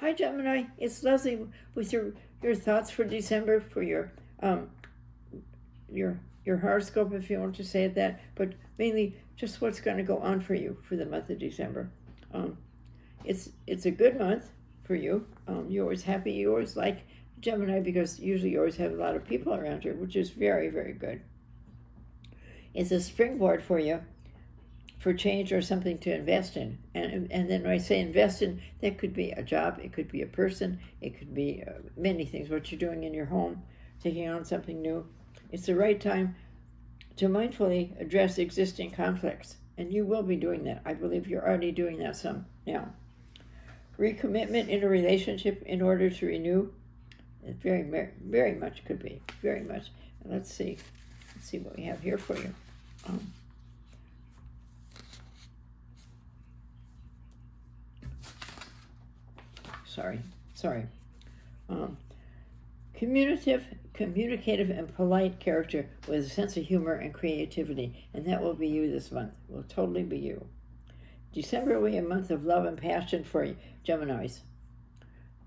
Hi, Gemini. It's Leslee with your your thoughts for December for your um your your horoscope, if you want to say that, but mainly just what's going to go on for you for the month of December. Um, it's it's a good month for you. Um, you're always happy. You always like Gemini because usually you always have a lot of people around you, which is very very good. It's a springboard for you for change or something to invest in. And, and then when I say invest in, that could be a job, it could be a person, it could be uh, many things, what you're doing in your home, taking on something new. It's the right time to mindfully address existing conflicts. And you will be doing that. I believe you're already doing that some now. Recommitment in a relationship in order to renew. It very, very much could be. Very much. Let's see. Let's see what we have here for you. Um, sorry, sorry. Um, communicative, communicative and polite character with a sense of humor and creativity, and that will be you this month. Will totally be you. December will be a month of love and passion for Geminis,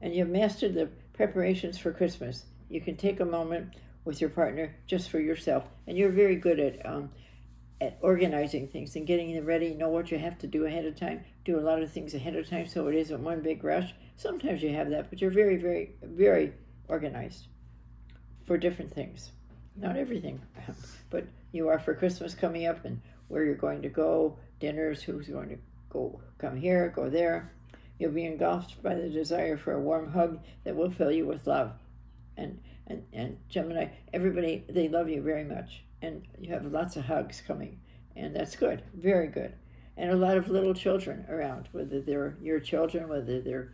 and you've mastered the preparations for Christmas. You can take a moment with your partner just for yourself, and you're very good at um, at organizing things and getting them ready, know what you have to do ahead of time, do a lot of things ahead of time so it isn't one big rush. Sometimes you have that, but you're very, very, very organized for different things. Not everything, but you are for Christmas coming up and where you're going to go, dinners, who's going to go, come here, go there. You'll be engulfed by the desire for a warm hug that will fill you with love. And, and, and Gemini, everybody, they love you very much and you have lots of hugs coming, and that's good, very good. And a lot of little children around, whether they're your children, whether they're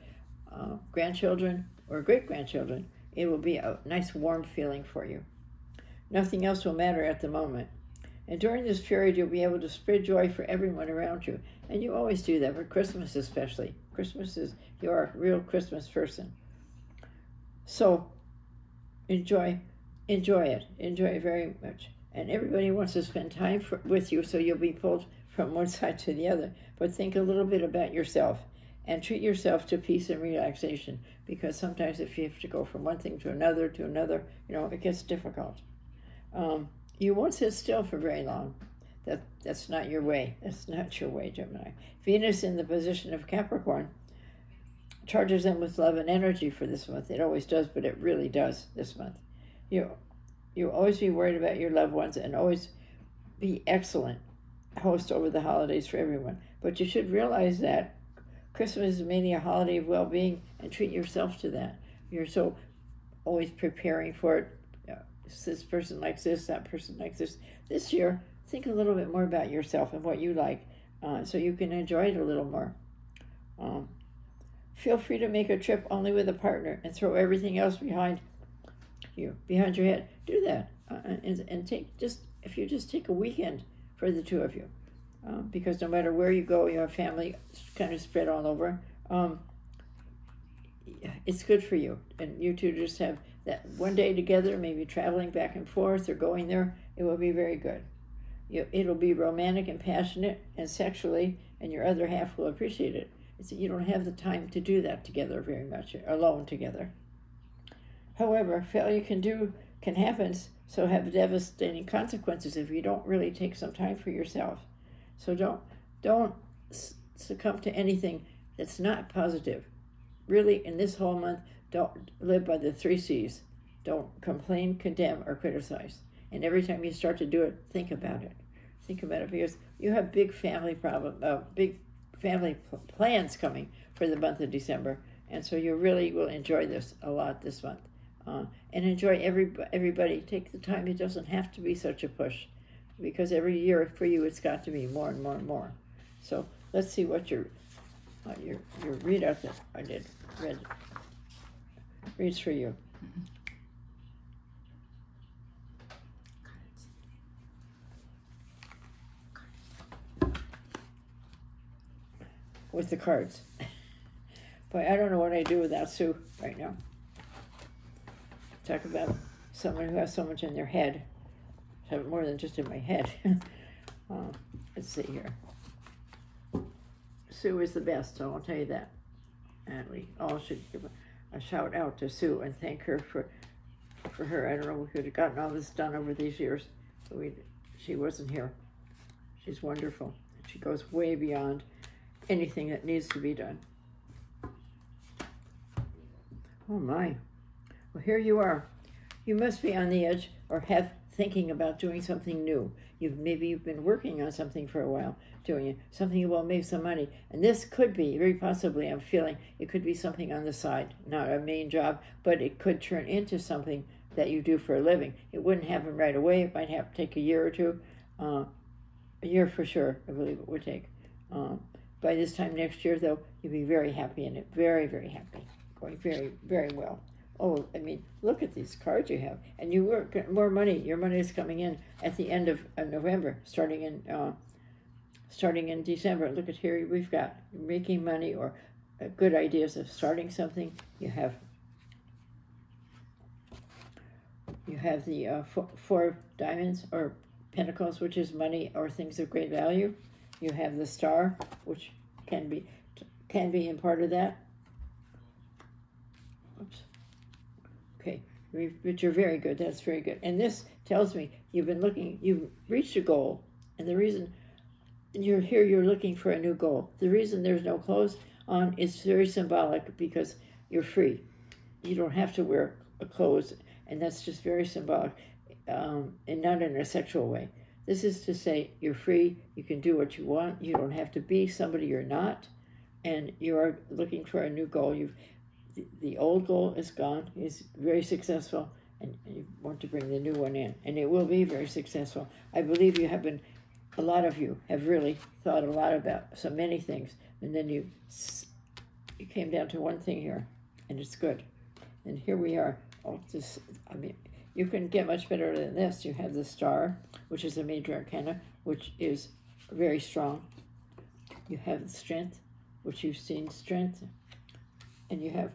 uh, grandchildren or great grandchildren, it will be a nice warm feeling for you. Nothing else will matter at the moment. And during this period, you'll be able to spread joy for everyone around you. And you always do that, for Christmas especially. Christmas is, you're a real Christmas person. So enjoy, enjoy it. Enjoy it very much and everybody wants to spend time for, with you, so you'll be pulled from one side to the other. But think a little bit about yourself and treat yourself to peace and relaxation because sometimes if you have to go from one thing to another to another, you know, it gets difficult. Um, you won't sit still for very long. That that's not your way. That's not your way, Gemini. Venus in the position of Capricorn charges them with love and energy for this month. It always does, but it really does this month. You you always be worried about your loved ones and always be excellent host over the holidays for everyone. But you should realize that Christmas is mainly a holiday of well being and treat yourself to that. You're so always preparing for it. this person likes this, that person likes this. This year, think a little bit more about yourself and what you like uh, so you can enjoy it a little more. Um, feel free to make a trip only with a partner and throw everything else behind you behind your head. Do that uh, and, and take just if you just take a weekend for the two of you, um, because no matter where you go, you have family kind of spread all over. Um, it's good for you, and you two just have that one day together, maybe traveling back and forth or going there. It will be very good. You, it'll be romantic and passionate and sexually, and your other half will appreciate it. It's, you don't have the time to do that together very much, alone together. However, failure can do can happen, so have devastating consequences if you don't really take some time for yourself. So don't don't succumb to anything that's not positive. Really, in this whole month, don't live by the three C's. Don't complain, condemn, or criticize. And every time you start to do it, think about it. Think about it because you have big family problem, uh, big family plans coming for the month of December, and so you really will enjoy this a lot this month uh, and enjoy every everybody. Take the time. It doesn't have to be such a push, because every year for you it's got to be more and more and more. So let's see what your uh, your your readout that I did read reads for you. With the cards. But I don't know what I do without Sue right now. Talk about someone who has so much in their head. I have more than just in my head. uh, let's see here. Sue is the best, so I'll tell you that. And we all should give a, shout out to Sue and thank her for for her. I don't know if we could have gotten all this done over these years, we she wasn't here. She's wonderful. She goes way beyond anything that needs to be done. Oh my. Well, here you are. You must be on the edge or have thinking about doing something new. You've maybe you've been working on something for a while, doing it, something that will make some money. And this could be, very possibly, I'm feeling it could be something on the side, not a main job, but it could turn into something that you do for a living. It wouldn't happen right away. It might have to take a year or two. Uh, a year for sure, I believe it would take. Um, by this time next year, though, you'll be very happy in it. Very, very happy. Going very, very well. Oh, I mean, look at these cards you have, and you work more money. Your money is coming in at the end of, of November, starting in uh, starting in December. Look at here, we've got making money or uh, good ideas of starting something. You have you have the uh, four, four diamonds or pentacles, which is money or things of great value. You have the star, which can be can be in part of that. Oops. Okay, but you're very good. That's very good. And this tells me you've been looking, you've reached a goal. And the reason you're here, you're looking for a new goal. The reason there's no clothes on is very symbolic because you're free. You don't have to wear clothes, and that's just very symbolic, um, and not in a sexual way. This is to say you're free, you can do what you want, you don't have to be somebody you're not, and you are looking for a new goal. You've the, old goal is gone, is very successful, and you want to bring the new one in, and it will be very successful. I believe you have been, a lot of you have really thought a lot about so many things, and then you, you came down to one thing here, and it's good. And here we are. Oh, this, I mean, you can get much better than this. You have the star, which is a major arcana, which is very strong. You have the strength, which you've seen strength, and you have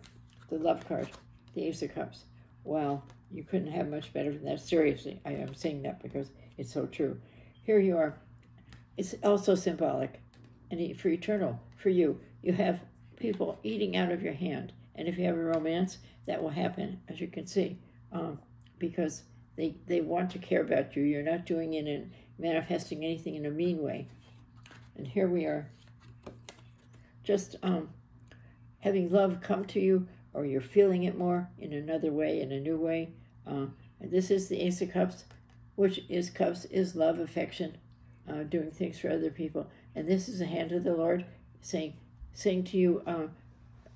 the love card, the Ace of Cups. Wow, you couldn't have much better than that. Seriously, I am saying that because it's so true. Here you are. It's also symbolic and for eternal for you. You have people eating out of your hand. And if you have a romance, that will happen, as you can see, um, because they, they want to care about you. You're not doing it and manifesting anything in a mean way. And here we are, just um, having love come to you or you're feeling it more in another way, in a new way. Uh, and this is the Ace of Cups, which is Cups is love, affection, uh, doing things for other people. And this is the hand of the Lord saying, saying to you, um,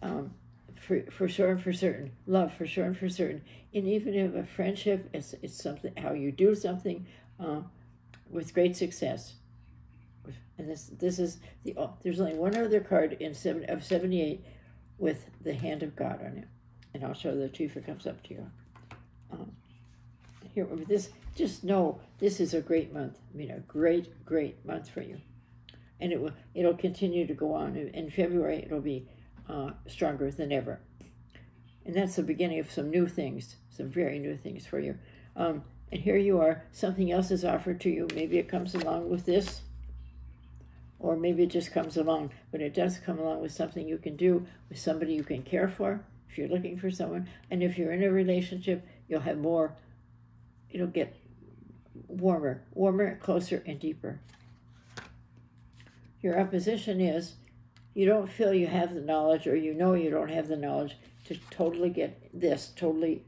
um, for, for sure and for certain, love for sure and for certain. And even if a friendship, it's, it's something, how you do something uh, with great success. And this this is the there's only one other card in seven of seventy eight with the hand of God on it. And I'll show the two if it comes up to you. Um, here, this, just know this is a great month. I mean, a great, great month for you. And it will, it'll continue to go on. In February, it'll be uh, stronger than ever. And that's the beginning of some new things, some very new things for you. Um, and here you are, something else is offered to you. Maybe it comes along with this or maybe it just comes along, but it does come along with something you can do with somebody you can care for if you're looking for someone. And if you're in a relationship, you'll have more, it'll get warmer, warmer, closer, and deeper. Your opposition is you don't feel you have the knowledge or you know you don't have the knowledge to totally get this, totally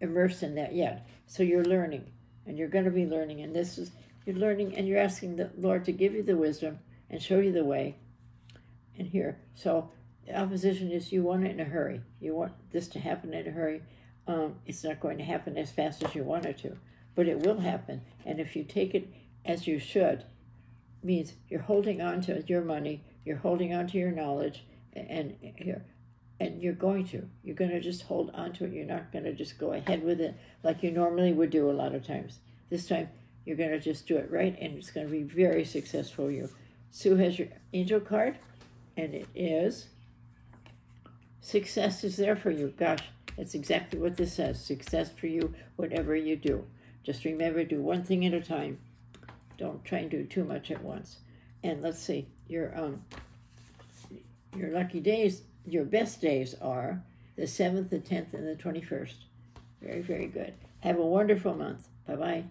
immersed in that yet. So you're learning and you're going to be learning. And this is, you're learning and you're asking the Lord to give you the wisdom and show you the way. And here, so the opposition is you want it in a hurry. You want this to happen in a hurry. Um, it's not going to happen as fast as you want it to, but it will happen. And if you take it as you should, means you're holding on to your money, you're holding on to your knowledge, and here, and you're going to. You're going to just hold on to it. You're not going to just go ahead with it like you normally would do a lot of times. This time, you're going to just do it right, and it's going to be very successful for you. Sue has your angel card, and it is success is there for you. Gosh, that's exactly what this says. Success for you, whatever you do. Just remember, do one thing at a time. Don't try and do too much at once. And let's see, your um, your lucky days your best days are the 7th, the 10th, and the 21st. Very, very good. Have a wonderful month. Bye bye.